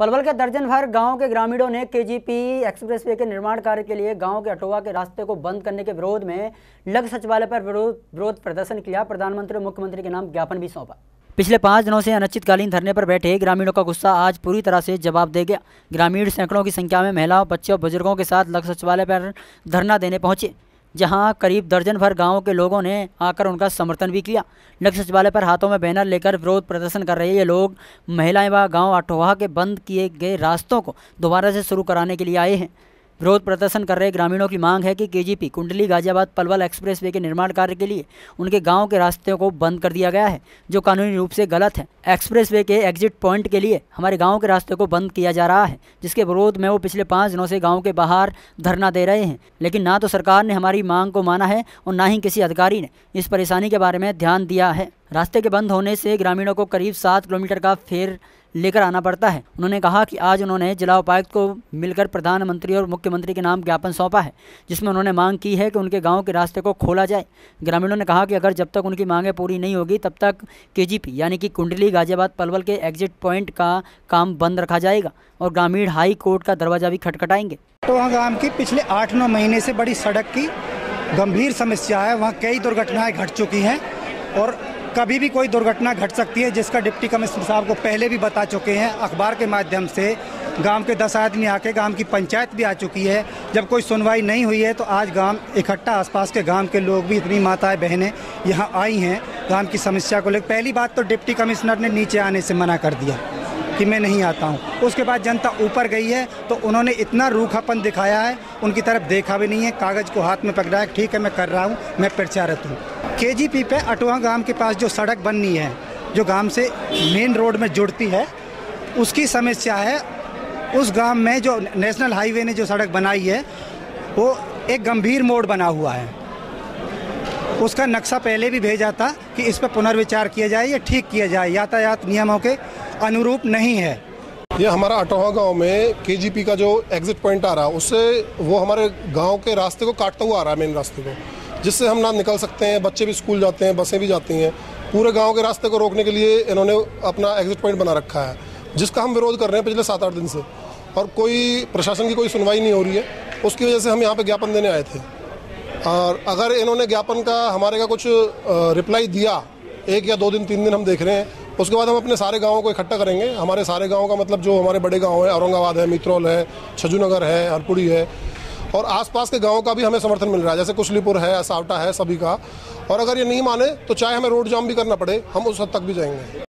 पलवल के दर्जन भर गाँव के ग्रामीणों ने केजीपी एक्सप्रेसवे के निर्माण कार्य के लिए गाँव के अटोवा के रास्ते को बंद करने के विरोध में लग सचिवालय पर विरोध विरोध प्रदर्शन किया। प्रधानमंत्री और मुख्यमंत्री के नाम ज्ञापन भी सौंपा। पिछले पाँच दिनों से अनिश्चितकालीन धरने पर बैठे ग्रामीणों का गुस्सा आज पूरी तरह से जवाब दे गया। ग्रामीण सैकड़ों की संख्या में महिलाओं, बच्चों बुज़ुर्गों के साथ लग सचिवालय पर धरना देने पहुँचे। जहाँ करीब दर्जन भर गाँवों के लोगों ने आकर उनका समर्थन भी किया। लक्ष्य सचिवालय पर हाथों में बैनर लेकर विरोध प्रदर्शन कर रहे ये लोग महिलाएँ व गाँव अठोहा के बंद किए गए रास्तों को दोबारा से शुरू कराने के लिए आए हैं। विरोध प्रदर्शन कर रहे ग्रामीणों की मांग है कि केजीपी कुंडली गाजियाबाद पलवल एक्सप्रेसवे के निर्माण कार्य के लिए उनके गाँव के रास्ते को बंद कर दिया गया है, जो कानूनी रूप से गलत है। एक्सप्रेसवे के एग्जिट पॉइंट के लिए हमारे गाँव के रास्ते को बंद किया जा रहा है, जिसके विरोध में वो पिछले पाँच दिनों से गाँव के बाहर धरना दे रहे हैं। लेकिन ना तो सरकार ने हमारी मांग को माना है और ना ही किसी अधिकारी ने इस परेशानी के बारे में ध्यान दिया है। रास्ते के बंद होने से ग्रामीणों को करीब सात किलोमीटर का फेर लेकर आना पड़ता है। उन्होंने कहा कि आज उन्होंने जिला उपायुक्त को मिलकर प्रधानमंत्री और मुख्यमंत्री के नाम ज्ञापन सौंपा है, जिसमें उन्होंने मांग की है कि उनके गाँव के रास्ते को खोला जाए। ग्रामीणों ने कहा कि अगर जब तक उनकी मांगें पूरी नहीं होगी, तब तक के यानी कि कुंडली गाजियाबाद पलवल के एग्जिट पॉइंट का काम बंद रखा जाएगा और ग्रामीण हाई कोर्ट का दरवाज़ा भी खटखटाएँगे। तो गाँव की पिछले आठ नौ महीने से बड़ी सड़क की गंभीर समस्या है। वहाँ कई दुर्घटनाएँ घट चुकी हैं और कभी भी कोई दुर्घटना घट सकती है, जिसका डिप्टी कमिश्नर साहब को पहले भी बता चुके हैं। अखबार के माध्यम से गाँव के दस आदमी आके गाँव की पंचायत भी आ चुकी है। जब कोई सुनवाई नहीं हुई है तो आज गाँव इकट्ठा आसपास के गाँव के लोग भी, इतनी माताएँ, बहनें यहाँ आई हैं गाँव की समस्या को लेकर। पहली बात तो डिप्टी कमिश्नर ने नीचे आने से मना कर दिया कि मैं नहीं आता हूँ। उसके बाद जनता ऊपर गई है तो उन्होंने इतना रूखापन दिखाया है, उनकी तरफ़ देखा भी नहीं है। कागज़ को हाथ में पकड़ा है, ठीक है, मैं कर रहा हूँ, मैं प्रचारित हूँ। के जी पी पे अटवा गाँव के पास जो सड़क बननी है, जो गाँव से मेन रोड में जुड़ती है, उसकी समस्या है। उस गाँव में जो नेशनल हाईवे ने जो सड़क बनाई है, वो एक गंभीर मोड़ बना हुआ है। उसका नक्शा पहले भी भेजा था कि इस पर पुनर्विचार किया जाए या ठीक किया जाए। यातायात नियमों के अनुरूप नहीं है। ये हमारा अटोहा गाँव में केजीपी का जो एग्जिट पॉइंट आ रहा है उससे वो हमारे गाँव के रास्ते को काटता हुआ आ रहा है मेन रास्ते को। जिससे हम ना निकल सकते हैं, बच्चे भी स्कूल जाते हैं, बसें भी जाती हैं। पूरे गाँव के रास्ते को रोकने के लिए इन्होंने अपना एग्जिट पॉइंट बना रखा है, जिसका हम विरोध कर रहे हैं पिछले सात आठ दिन से। और कोई प्रशासन की कोई सुनवाई नहीं हो रही है। उसकी वजह से हम यहाँ पे ज्ञापन देने आए थे। और अगर इन्होंने ज्ञापन का, हमारे का कुछ रिप्लाई दिया, एक या दो दिन, तीन दिन हम देख रहे हैं, उसके बाद हम अपने सारे गाँवों को इकट्ठा करेंगे। हमारे सारे गाँव का मतलब जो हमारे बड़े गाँव हैं, औरंगाबाद है, मित्रौल है छजूनगर है हरपुड़ी है और आसपास के गाँव का भी हमें समर्थन मिल रहा है, जैसे कुशलीपुर है, सावटा है, सभी का। और अगर ये नहीं माने तो चाहे हमें रोड जाम भी करना पड़े, हम उस हद तक भी जाएँगे।